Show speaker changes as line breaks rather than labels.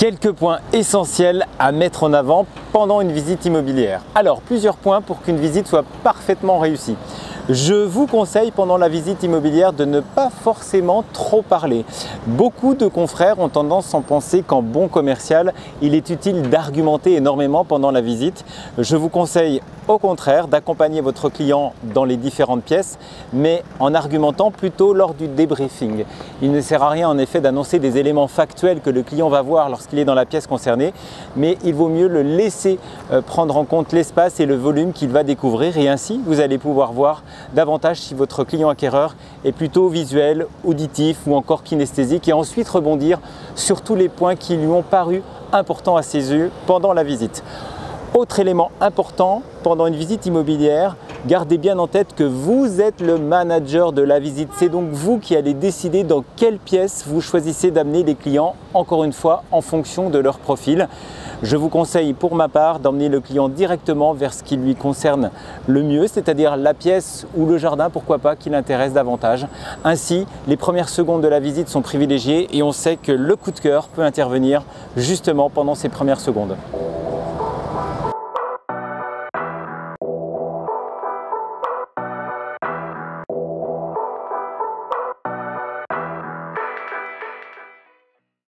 Quelques points essentiels à mettre en avant pendant une visite immobilière. Alors, plusieurs points pour qu'une visite soit parfaitement réussie. Je vous conseille pendant la visite immobilière de ne pas forcément trop parler. Beaucoup de confrères ont tendance à penser qu'en bon commercial, il est utile d'argumenter énormément pendant la visite. Je vous conseille au contraire d'accompagner votre client dans les différentes pièces, mais en argumentant plutôt lors du débriefing. Il ne sert à rien en effet d'annoncer des éléments factuels que le client va voir lorsqu'il est dans la pièce concernée, mais il vaut mieux le laisser euh, prendre en compte l'espace et le volume qu'il va découvrir et ainsi vous allez pouvoir voir davantage si votre client acquéreur est plutôt visuel, auditif ou encore kinesthésique et ensuite rebondir sur tous les points qui lui ont paru importants à ses yeux pendant la visite. Autre élément important pendant une visite immobilière, gardez bien en tête que vous êtes le manager de la visite. C'est donc vous qui allez décider dans quelle pièce vous choisissez d'amener les clients, encore une fois en fonction de leur profil. Je vous conseille pour ma part d'emmener le client directement vers ce qui lui concerne le mieux, c'est-à-dire la pièce ou le jardin, pourquoi pas, qui l'intéresse davantage. Ainsi, les premières secondes de la visite sont privilégiées et on sait que le coup de cœur peut intervenir justement pendant ces premières secondes.